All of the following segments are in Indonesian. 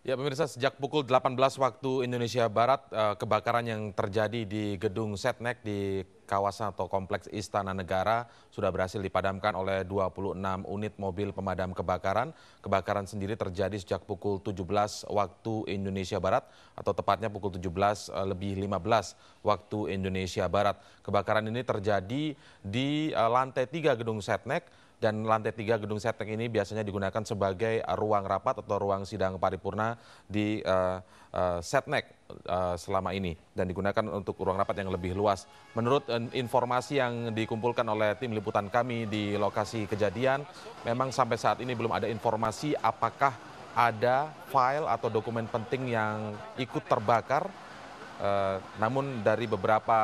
Ya pemirsa, sejak pukul 18 waktu Indonesia Barat, eh, kebakaran yang terjadi di gedung Setnek di kawasan atau kompleks Istana Negara sudah berhasil dipadamkan oleh 26 unit mobil pemadam kebakaran. Kebakaran sendiri terjadi sejak pukul 17 waktu Indonesia Barat atau tepatnya pukul 17 eh, lebih 15 waktu Indonesia Barat. Kebakaran ini terjadi di eh, lantai 3 gedung Setnek dan lantai tiga gedung Setnek ini biasanya digunakan sebagai ruang rapat atau ruang sidang paripurna di uh, uh, Setnek uh, selama ini dan digunakan untuk ruang rapat yang lebih luas. Menurut informasi yang dikumpulkan oleh tim liputan kami di lokasi kejadian, memang sampai saat ini belum ada informasi apakah ada file atau dokumen penting yang ikut terbakar. Uh, namun dari beberapa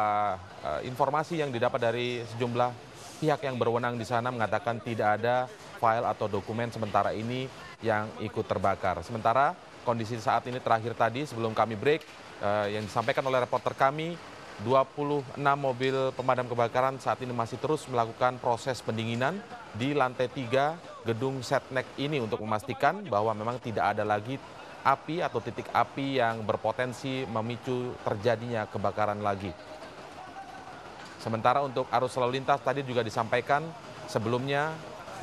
uh, informasi yang didapat dari sejumlah pihak yang berwenang di sana mengatakan tidak ada file atau dokumen sementara ini yang ikut terbakar. Sementara kondisi saat ini terakhir tadi sebelum kami break eh, yang disampaikan oleh reporter kami 26 mobil pemadam kebakaran saat ini masih terus melakukan proses pendinginan di lantai 3 gedung Setnek ini untuk memastikan bahwa memang tidak ada lagi api atau titik api yang berpotensi memicu terjadinya kebakaran lagi. Sementara untuk arus lalu lintas tadi juga disampaikan sebelumnya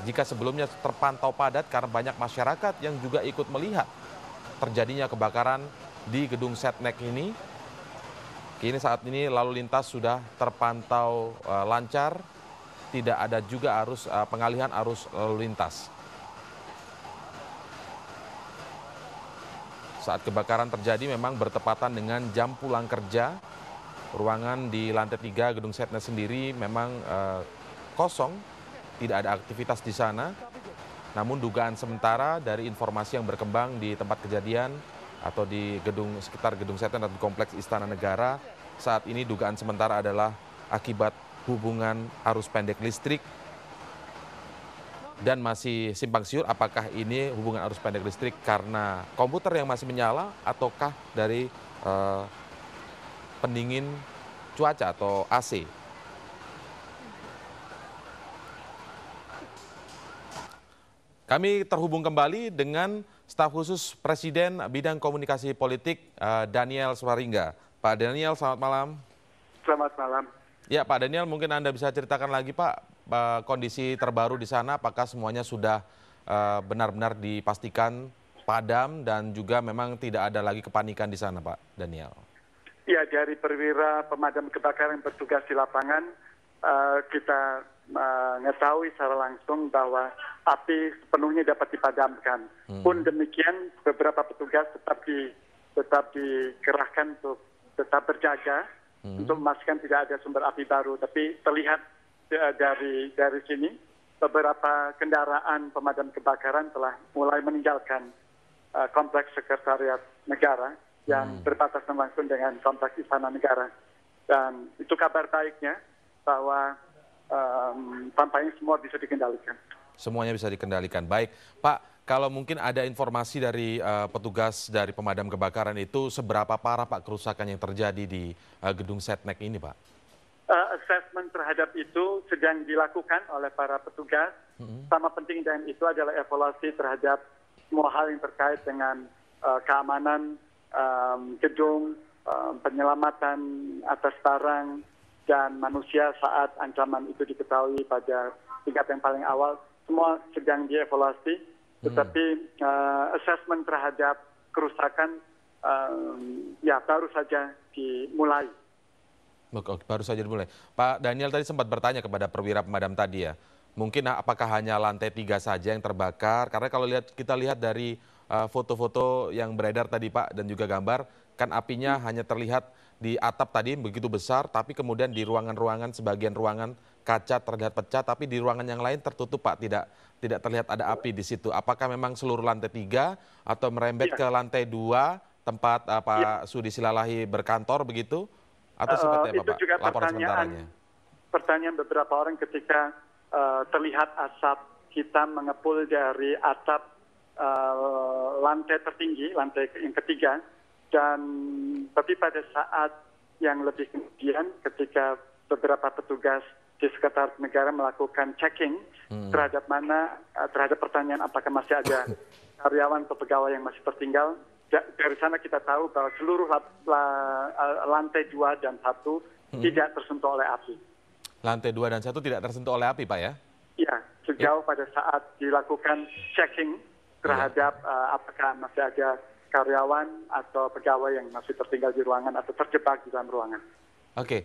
jika sebelumnya terpantau padat karena banyak masyarakat yang juga ikut melihat terjadinya kebakaran di gedung Setnek ini. Kini saat ini lalu lintas sudah terpantau uh, lancar, tidak ada juga arus uh, pengalihan arus lalu lintas. Saat kebakaran terjadi memang bertepatan dengan jam pulang kerja ruangan di lantai tiga gedung setnet sendiri memang uh, kosong, tidak ada aktivitas di sana. Namun dugaan sementara dari informasi yang berkembang di tempat kejadian atau di gedung sekitar gedung setnet dan kompleks Istana Negara saat ini dugaan sementara adalah akibat hubungan arus pendek listrik dan masih simpang siur apakah ini hubungan arus pendek listrik karena komputer yang masih menyala ataukah dari uh, pendingin cuaca atau AC. Kami terhubung kembali dengan staf khusus Presiden Bidang Komunikasi Politik eh, Daniel Swaringga. Pak Daniel, selamat malam. Selamat malam. Ya, Pak Daniel, mungkin Anda bisa ceritakan lagi, Pak, eh, kondisi terbaru di sana, apakah semuanya sudah eh, benar-benar dipastikan padam dan juga memang tidak ada lagi kepanikan di sana, Pak Daniel? Ya, dari perwira pemadam kebakaran yang bertugas di lapangan, uh, kita mengetahui secara langsung bahwa api sepenuhnya dapat dipadamkan. Hmm. Pun demikian, beberapa petugas tetap di tetap dikerahkan untuk tetap berjaga hmm. untuk memastikan tidak ada sumber api baru. Tapi terlihat uh, dari dari sini beberapa kendaraan pemadam kebakaran telah mulai meninggalkan uh, kompleks sekretariat negara yang hmm. berbatasan langsung dengan kompleks Istana Negara. Dan itu kabar baiknya bahwa um, tampaknya semua bisa dikendalikan. Semuanya bisa dikendalikan. Baik, Pak, kalau mungkin ada informasi dari uh, petugas dari pemadam kebakaran itu seberapa parah Pak kerusakan yang terjadi di uh, gedung Setnek ini, Pak? Uh, assessment terhadap itu sedang dilakukan oleh para petugas. -hmm. Sama penting dan itu adalah evaluasi terhadap semua hal yang terkait dengan uh, keamanan um, gedung, um, penyelamatan atas barang dan manusia saat ancaman itu diketahui pada tingkat yang paling awal, semua sedang dievaluasi, hmm. tetapi uh, assessment terhadap kerusakan um, ya baru saja dimulai. Oke, baru saja dimulai. Pak Daniel tadi sempat bertanya kepada perwira pemadam tadi ya, mungkin apakah hanya lantai tiga saja yang terbakar? Karena kalau lihat kita lihat dari foto-foto yang beredar tadi Pak dan juga gambar, kan apinya hmm. hanya terlihat di atap tadi begitu besar, tapi kemudian di ruangan-ruangan sebagian ruangan kaca terlihat pecah, tapi di ruangan yang lain tertutup Pak, tidak tidak terlihat ada api di situ. Apakah memang seluruh lantai tiga atau merembet ya. ke lantai dua tempat uh, Pak ya. Sudi Silalahi berkantor begitu? Atau uh, seperti apa Pak? Juga Laporan sementaranya. Pertanyaan beberapa orang ketika uh, terlihat asap hitam mengepul dari atap uh, lantai tertinggi, lantai yang ketiga, dan tapi pada saat yang lebih kemudian ketika beberapa petugas di sekitar negara melakukan checking hmm. terhadap mana uh, terhadap pertanyaan apakah masih ada karyawan atau pegawai yang masih tertinggal dari sana kita tahu bahwa seluruh la, la, lantai dua dan satu hmm. tidak tersentuh oleh api. Lantai dua dan satu tidak tersentuh oleh api, Pak ya? Iya, sejauh ya. pada saat dilakukan checking terhadap uh, apakah masih ada karyawan atau pegawai yang masih tertinggal di ruangan atau terjebak di dalam ruangan. Oke.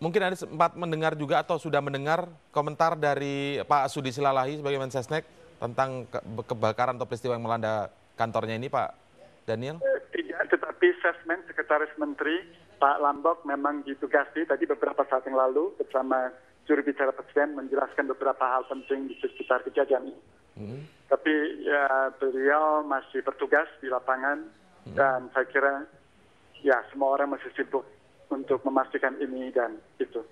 Mungkin ada sempat mendengar juga atau sudah mendengar komentar dari Pak Sudi Silalahi sebagai Mensesnek tentang kebakaran atau peristiwa yang melanda kantornya ini, Pak Daniel? Eh, tidak, tetapi Sesmen Sekretaris Menteri Pak Lambok memang ditugasi tadi beberapa saat yang lalu bersama juru bicara Presiden menjelaskan beberapa hal penting di sekitar kejadian ini. Hmm. Tapi ya beliau masih bertugas di lapangan hmm. dan saya kira ya semua orang masih sibuk untuk memastikan ini dan itu.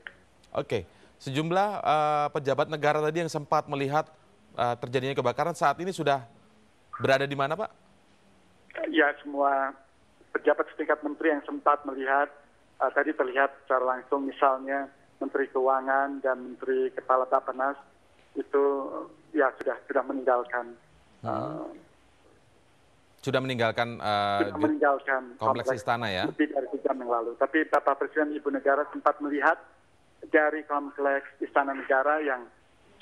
Oke, sejumlah uh, pejabat negara tadi yang sempat melihat uh, terjadinya kebakaran saat ini sudah berada di mana, Pak? Ya, semua pejabat setingkat menteri yang sempat melihat uh, tadi terlihat secara langsung misalnya Menteri Keuangan dan Menteri Kepala Bappenas itu ya sudah sudah meninggalkan uh, sudah meninggalkan, uh, sudah meninggalkan kompleks, kompleks istana ya lebih dari jam yang lalu. Tapi Bapak Presiden Ibu Negara sempat melihat dari kompleks istana negara yang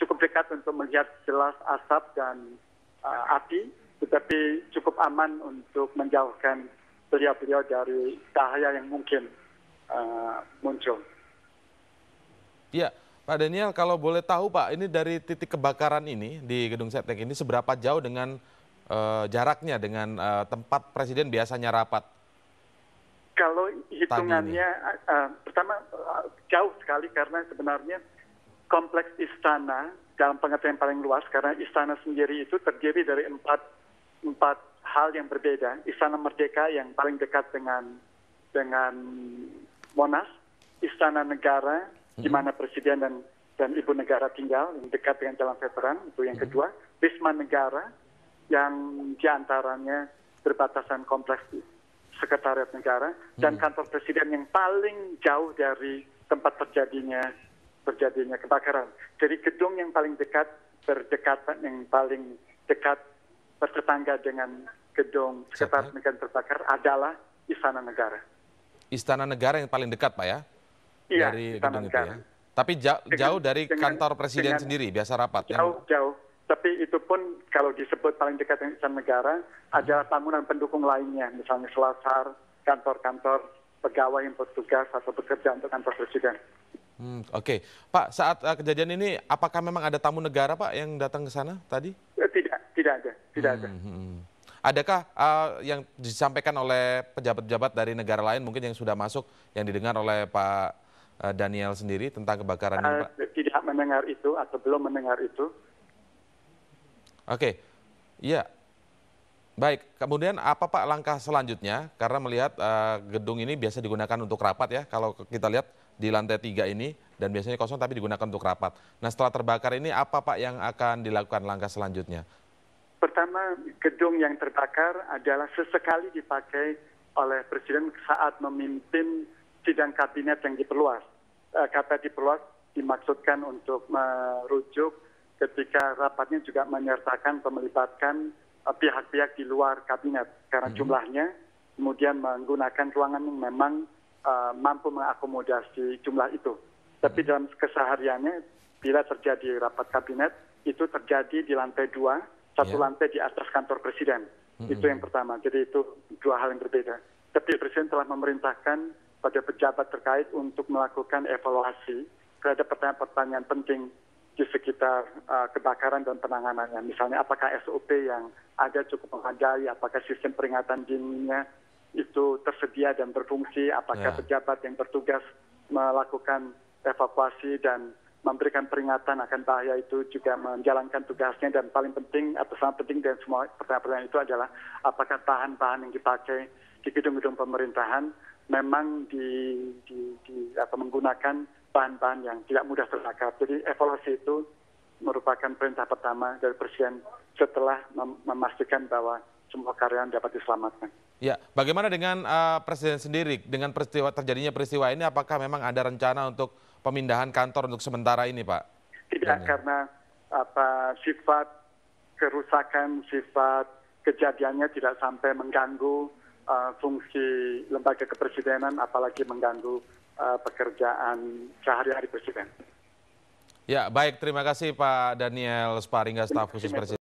cukup dekat untuk melihat jelas asap dan uh, api, tetapi cukup aman untuk menjauhkan beliau-beliau dari cahaya yang mungkin uh, muncul. Ya, Pak Daniel, kalau boleh tahu Pak, ini dari titik kebakaran ini di Gedung Setnek ini seberapa jauh dengan uh, jaraknya dengan uh, tempat Presiden biasanya rapat? Kalau hitungannya, uh, pertama uh, jauh sekali karena sebenarnya kompleks istana dalam pengertian paling luas karena istana sendiri itu terdiri dari empat empat hal yang berbeda. Istana Merdeka yang paling dekat dengan dengan Monas, Istana Negara di mana presiden dan dan ibu negara tinggal yang dekat dengan jalan veteran itu yang kedua Wisma Negara yang di antaranya berbatasan kompleks sekretariat negara dan kantor presiden yang paling jauh dari tempat terjadinya terjadinya kebakaran. Jadi gedung yang paling dekat berdekatan yang paling dekat bertetangga dengan gedung sekretariat negara terbakar adalah Istana Negara. Istana Negara yang paling dekat, Pak ya? Iya, dari gedung itu ya. Tapi jauh, dengan, jauh dari dengan, kantor presiden dengan, sendiri, biasa rapat. Jauh, yang... jauh. Tapi itu pun kalau disebut paling dekat dengan istana negara, hmm. ada bangunan pendukung lainnya, misalnya selasar, kantor-kantor pegawai yang bertugas atau bekerja untuk kantor presiden. Hmm, Oke, okay. Pak, saat uh, kejadian ini, apakah memang ada tamu negara, Pak, yang datang ke sana tadi? Eh, tidak, tidak ada, tidak hmm, ada. Hmm. hmm. Adakah uh, yang disampaikan oleh pejabat-pejabat dari negara lain mungkin yang sudah masuk, yang didengar oleh Pak Daniel sendiri tentang kebakaran ini, Pak? Tidak mendengar itu atau belum mendengar itu. Oke, iya. Baik, kemudian apa Pak langkah selanjutnya? Karena melihat uh, gedung ini biasa digunakan untuk rapat ya, kalau kita lihat di lantai tiga ini, dan biasanya kosong tapi digunakan untuk rapat. Nah setelah terbakar ini apa Pak yang akan dilakukan langkah selanjutnya? Pertama, gedung yang terbakar adalah sesekali dipakai oleh Presiden saat memimpin sidang kabinet yang diperluas. Uh, kata diperluas dimaksudkan untuk merujuk ketika rapatnya juga menyertakan pemelibatkan uh, pihak-pihak di luar kabinet karena hmm. jumlahnya kemudian menggunakan ruangan yang memang uh, mampu mengakomodasi jumlah itu. Tapi hmm. dalam kesehariannya bila terjadi rapat kabinet itu terjadi di lantai dua, satu yeah. lantai di atas kantor presiden. Hmm. Itu yang pertama. Jadi itu dua hal yang berbeda. Tapi presiden telah memerintahkan pada pejabat terkait untuk melakukan evaluasi terhadap pertanyaan-pertanyaan penting di sekitar uh, kebakaran dan penanganannya. Misalnya apakah SOP yang ada cukup memadai, apakah sistem peringatan dininya itu tersedia dan berfungsi, apakah yeah. pejabat yang bertugas melakukan evakuasi dan memberikan peringatan akan bahaya itu juga menjalankan tugasnya dan paling penting atau sangat penting dan semua pertanyaan-pertanyaan itu adalah apakah bahan-bahan yang dipakai di gedung-gedung pemerintahan memang di, di, di apa, menggunakan bahan-bahan yang tidak mudah terbakar. Jadi evaluasi itu merupakan perintah pertama dari Presiden setelah mem memastikan bahwa semua karyawan dapat diselamatkan. Ya, bagaimana dengan uh, Presiden sendiri dengan peristiwa terjadinya peristiwa ini? Apakah memang ada rencana untuk pemindahan kantor untuk sementara ini, Pak? Tidak, karena apa sifat kerusakan, sifat kejadiannya tidak sampai mengganggu uh, fungsi lembaga kepresidenan, apalagi mengganggu uh, pekerjaan sehari-hari presiden. Ya, baik. Terima kasih Pak Daniel Sparingga, staf khusus presiden.